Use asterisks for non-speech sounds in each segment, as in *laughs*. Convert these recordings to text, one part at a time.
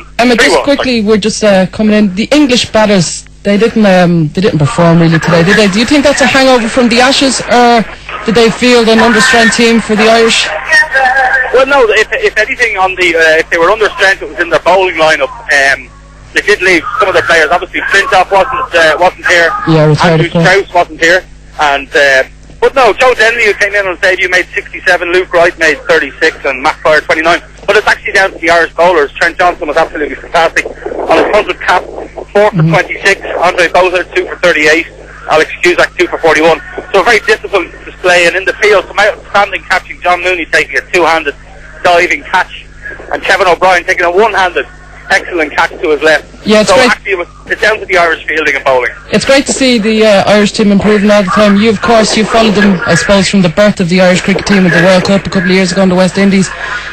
um, Emma, just quickly, we're just uh, coming in. The English batters, they didn't, um, they didn't perform really today, did they? Do you think that's a hangover from the Ashes, or did they field an understrength team for the Irish? Well, no. If, if anything, on the uh, if they were under strength, it was in their bowling lineup. Um, they did leave some of their players. Obviously, Flintoff wasn't uh, wasn't here. Yeah, Andrew. Strauss wasn't here, and uh, but no, Joe Denly who came in on debut made 67. Luke Wright made 36, and Prior 29. But it's actually down to the Irish bowlers. Trent Johnston was absolutely fantastic on his 100 cap, four for mm-hmm. 26. Andre Botha two for 38. Alex Cusack two for 41. So a very disciplined display, and in the field, some outstanding catching. John Mooney taking a two-handed diving catch, and Kevin O'Brien taking a one-handed excellent catch to his left. Yeah, it's so great. actually, it was, it's down to the Irish fielding and bowling. It's great to see the uh, Irish team improving all the time. You, of course, you followed them, I suppose, from the birth of the Irish cricket team at the World Cup a couple of years ago in the West Indies.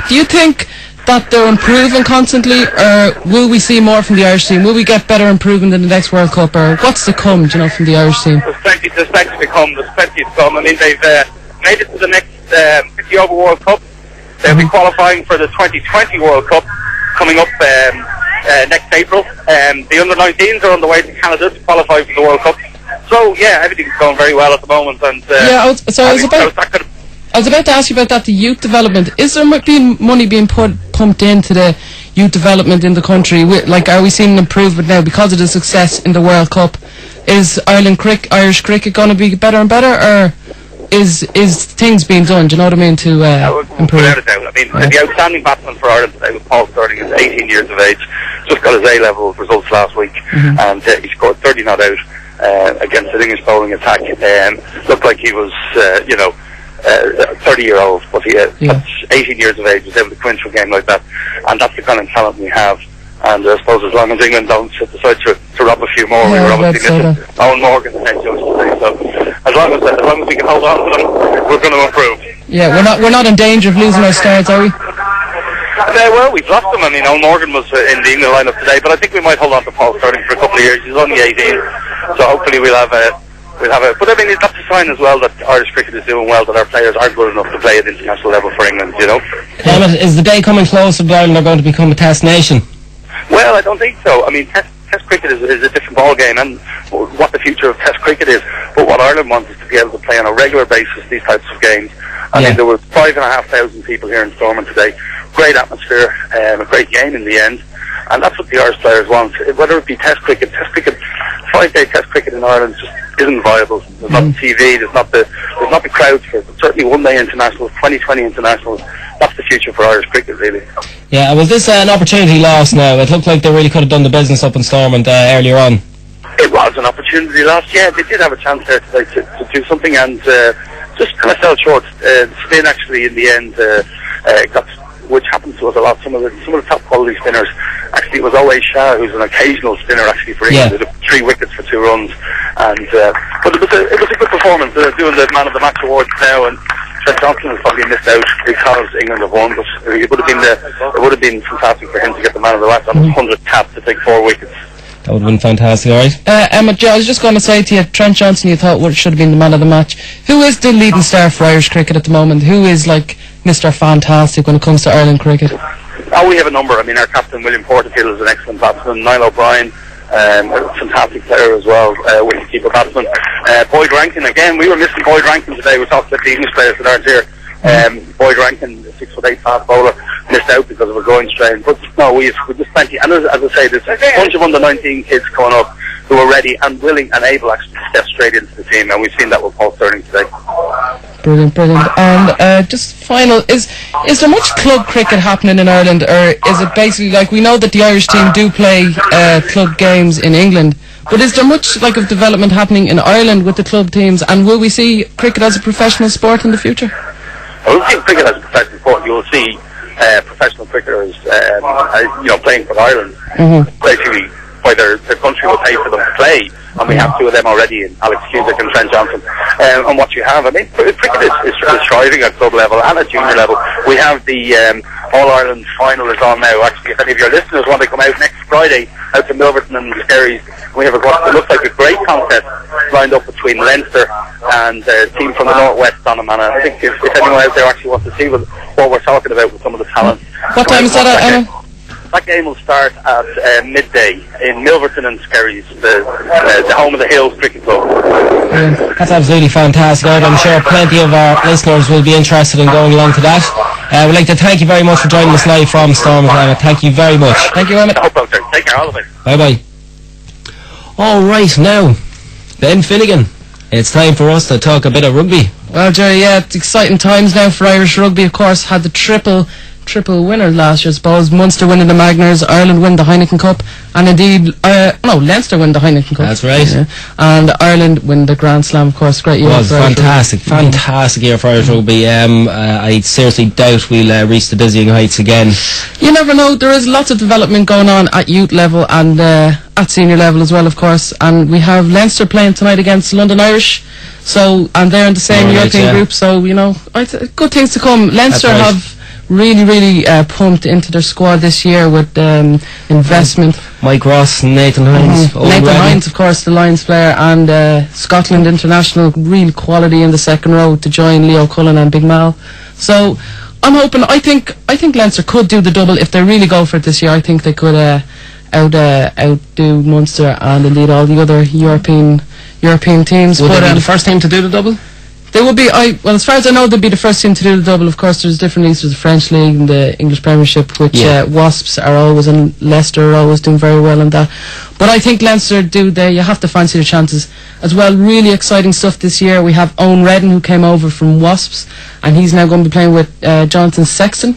Do you think that they're improving constantly, or will we see more from the Irish team? Will we get better improvement in the next World Cup, or what's to come, do you know, from the Irish team? There's plenty, there's plenty to come. There's plenty to come. I mean, they've uh, made it to the next um, 50 over World Cup. They'll be qualifying for the 2020 World Cup coming up um, uh, next April. Um, the under 19s are on the way to Canada to qualify for the World Cup. So yeah, everything's going very well at the moment. And uh, Yeah, I was- so I was about- that I was about to ask you about that, the youth development. Is there being money being put pumped into the youth development in the country? Wi- Like, are we seeing an improvement now because of the success in the World Cup? Is Ireland crick, Irish cricket going to be better and better, or is is things being done? Do you know what I mean to uh, improve? Without a doubt. I mean, the outstanding batsman for Ireland today was Paul Stirling. He's 18 years of age. Just got his A-level results last week, Mm-hmm. and uh, he scored 30 not out uh, against an English bowling attack. Um, looked like he was, uh, you know, uh, 30 year old, but he uh, Yeah. at 18 years of age was able to clinch a game like that, and that's the kind of talent we have. And uh, I suppose as long as England don't decide to, to rob a few more, we Yeah, were obviously missing Eoin Morgan Jones today. So as long as as long as we can hold on to them, we're going to improve. Yeah, we're not we're not in danger of losing our stars, are we? Uh, well, we've lost them, I mean, Eoin Morgan was uh, in the England lineup today, but I think we might hold on to Paul Stirling for a couple of years. He's only 18, so hopefully we'll have a. We'll have a, but I mean, that's a sign as well that Irish cricket is doing well, that our players aren't good enough to play at international level for England, you know? Emmett, is the day coming closer that Ireland are going to become a test nation? Well, I don't think so. I mean, test, test cricket is, is a different ball game, and what the future of test cricket is. But what Ireland wants is to be able to play on a regular basis these types of games. I Yeah. mean, there were five and a half thousand people here in Stormont today. Great atmosphere, um, a great game in the end, and that's what the Irish players want. Whether it be test cricket, test cricket, five-day test cricket in Ireland just isn't viable. There's not the TV, there's not the there's not the crowds for it. But certainly one-day internationals, 2020 internationals. That's the future for Irish cricket, really. Yeah, was this uh, an opportunity lost now? It looked like they really could have done the business up in Stormont uh, earlier on. It was an opportunity lost. Yeah, they did have a chance there today to, to do something and uh, just kind of fell short. Uh, spin actually in the end uh, uh, got, which happens to us a lot. Some of the some of the top quality spinners. Actually, it was Owais Shah who's an occasional spinner actually for England. Yeah. Three wickets for two runs, and uh, but it was a it was a good performance. They're doing the man of the match awards now and. Trent Johnston has probably missed out because England have won, but it would have been the, it would have been fantastic for him to get the man of the match on his hundredth cap to take four wickets. That would have been fantastic, alright? Uh, Emma, I was just going to say to you, Trent Johnston, you thought would, should have been the man of the match. Who is the leading star for Irish cricket at the moment? Who is like Mr. Fantastic when it comes to Ireland cricket? Oh, we have a number. I mean, our captain William Porterfield is an excellent batsman. Niall O'Brien, um, a fantastic player as well, uh, wicketkeeper batsman. Uh, Boyd Rankin again. We were missing Boyd Rankin today. We talked about the English players that aren't here. Um, Boyd Rankin, six foot eight fast bowler, missed out because of a groin strain. But no, we've, we've just plenty. And as, as I say, there's a bunch of under 19 kids coming up who are ready and willing and able actually to step straight into the team. And we've seen that with Paul Stirling today. Brilliant, brilliant. And uh, just final, is is there much club cricket happening in Ireland, or is it basically like we know that the Irish team do play uh, club games in England, but is there much like of development happening in Ireland with the club teams, and will we see cricket as a professional sport in the future? I will see cricket as a professional sport. You will see uh, professional cricketers, um, uh, you know, playing for Ireland. Basically, why their, their country will pay for them to play. And we have two of them already in Alex Cusack and Trent Johnston. Um, and what you have, I mean, cr- cricket is, is, is thriving at club level and at junior level. We have the um, All Ireland final is on now. Actually, if any of your listeners want to come out next Friday out to Milverton and the Skerries, we have a, what looks like a great contest lined up between Leinster and uh, a team from the northwest Donemana. And I think if, if anyone out there actually wants to see what, what we're talking about with some of the talent. What time is that, uh, Emma? That game will start at uh, midday in Milverton and Skerries, the, uh, the home of the Hills Cricket Club. That's absolutely fantastic. I'm sure plenty of our listeners will be interested in going along to that. Uh, we'd like to thank you very much for joining us live from Stormont. Thank you very much. Thank you, Emmett. I hope so. Take care, all of it. Bye bye. All right, now, Ben Finnegan. It's time for us to talk a bit of rugby. Well, Jerry, yeah, it's exciting times now for Irish rugby. Of course, had the triple triple winner last year, I suppose. Munster winning the Magners, Ireland win the Heineken Cup, and indeed, uh, no, Leinster win the Heineken Cup. That's right. Yeah. And Ireland win the Grand Slam, of course. Great year. For fantastic. Mm-hmm. fantastic year for Irish rugby. Um, uh, I seriously doubt we'll uh, reach the dizzying heights again. You never know. There is lots of development going on at youth level and uh, at senior level as well, of course. And we have Leinster playing tonight against London Irish. So and they're in the same All right, European yeah. group. So you know, good things to come. Leinster right. have really, really uh, pumped into their squad this year with um, investment. Mike Ross, Nathan Hines, Mhm. Nathan Reddan. Hines, of course, the Lions player, and uh, Scotland international, real quality in the second row to join Leo Cullen and Big Mal. So I'm hoping. I think I think Leinster could do the double if they really go for it this year. I think they could uh, out uh, outdo Munster and indeed all the other European European teams. Would but they be um, the first team to do the double? They will be. I well, as far as I know, they'll be the first team to do the double. Of course, there's different leagues. There's the French league and the English Premiership, which Yeah. uh, Wasps are always and Leicester are always doing very well in that. But I think Leinster do. They you have to fancy their chances as well. Really exciting stuff this year. We have Eoin Reddan who came over from Wasps, and he's now going to be playing with uh, Jonathan Sexton,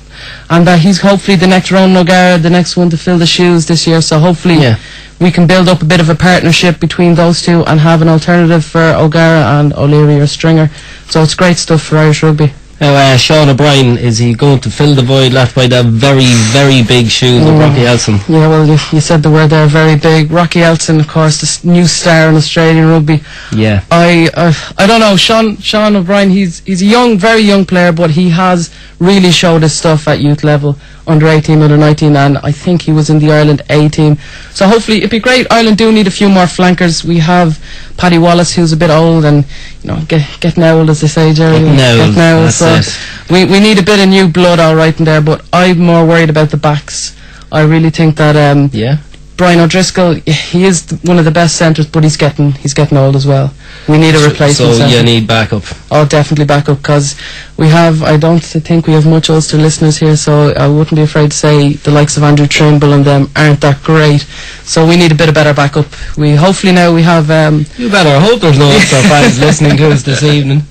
and uh, he's hopefully the next Ron O'Gara, the next one to fill the shoes this year. So hopefully Yeah. We can build up a bit of a partnership between those two and have an alternative for O'Gara and O'Leary or Stringer. So it's great stuff for Irish rugby. Now, uh, Sean O'Brien, is he going to fill the void left by the very, very big shoes of Mm. Rocky Elsom? Yeah, well, you, you said the word there, very big. Rocky Elsom, of course, the new star in Australian rugby. Yeah. I uh, I don't know, Sean Sean O'Brien. He's he's a young, very young player, but he has really showed his stuff at youth level, under 18, under 19, and I think he was in the Ireland A team. So hopefully it'd be great. Ireland do need a few more flankers. We have Paddy Wallace, who's a bit old and you know get getting old, as they say, Jerry. Getting old, that's so it. we we need a bit of new blood, all right, in there. But I'm more worried about the backs. I really think that um, Yeah. Brian O'Driscoll, he is one of the best centres, but he's getting he's getting old as well. We need a replacement. So centre. you need backup. Oh, definitely backup because we have. I don't think we have much Ulster listeners here, so I wouldn't be afraid to say the likes of Andrew Trimble and them aren't that great. So we need a bit of better backup. We hopefully now we have. Um, You better hope there's no Ulster fans listening to us this evening. *laughs*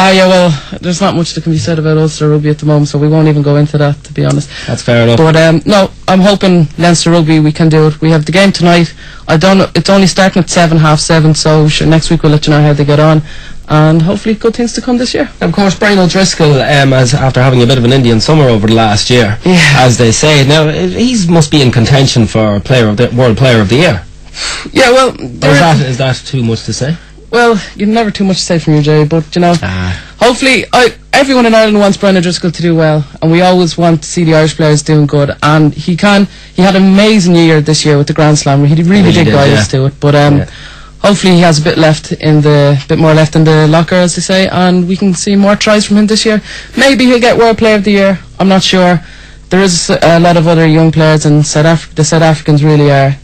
ah, yeah. Well, there's not much that can be said about Ulster rugby at the moment, so we won't even go into that. To be honest. That's fair enough. But um, no, I'm hoping Leinster Rugby we can do it. We have the game tonight. I don't know. It's only starting at seven, half seven. So sure, next week we'll let you know how they get on, and hopefully good things to come this year. Of course, Brian O'Driscoll, um, as after having a bit of an Indian summer over the last year, Yeah. as they say, now he must be in contention for player of the World Player of the Year. Yeah, well, is that is that too much to say? Well, you've never too much to say from you, Jay. But you know, Ah. hopefully, I, everyone in Ireland wants Brian O'Driscoll to do well, and we always want to see the Irish players doing good. And he can. He had an amazing year this year with the Grand Slam. He really, Really did did, guide yeah. us to it. But um, Yeah. hopefully, he has a bit left in the bit more left in the locker, as they say, and we can see more tries from him this year. Maybe he'll get World Player of the Year. I'm not sure. There is a lot of other young players, and South Af- the South Africans really are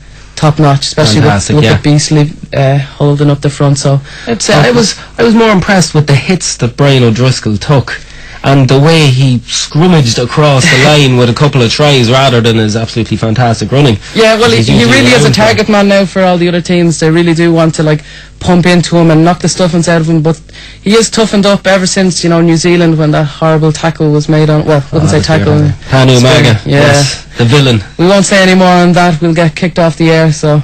top notch, especially with, Fantastic, with yeah. the Beastly uh, holding up the front. So I'd say I was I was more impressed with the hits that Brian O'Driscoll took. And the way he scrummaged across the line with a couple of tries rather than his absolutely fantastic running. Yeah, well, he, he really is a target man now for all the other teams. They really do want to like pump into him and knock the stuffings out of him. But he is toughened up ever since you know New Zealand when that horrible tackle was made on. Well, wouldn't ah, say tackle. Hanu Maga. Yeah. Yes, the villain. We won't say any more on that. We'll get kicked off the air. So,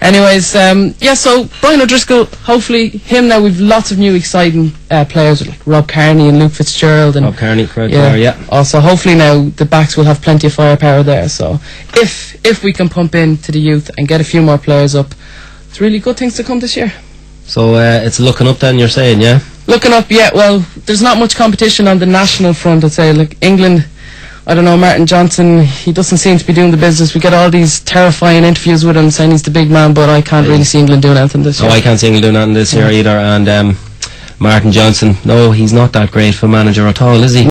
anyways, um, yeah. So Brian O'Driscoll, hopefully him now. We've lots of new exciting uh, players like Rob Kearney and Luke Fitzgerald and Rob Kearney, correct yeah. there, yeah. Also, hopefully now the backs will have plenty of firepower there. So, if if we can pump into the youth and get a few more players up, it's really good things to come this year. So uh, it's looking up then, you're saying, yeah? Looking up, yeah. Well, there's not much competition on the national front. I'd say like England. I don't know, Martin Johnson, he doesn't seem to be doing the business. We get all these terrifying interviews with him saying he's the big man, but I can't really see England doing anything this Oh, year. I can't see England doing anything this year either. And um, Martin Johnson, no, he's not that great for manager at all, is he?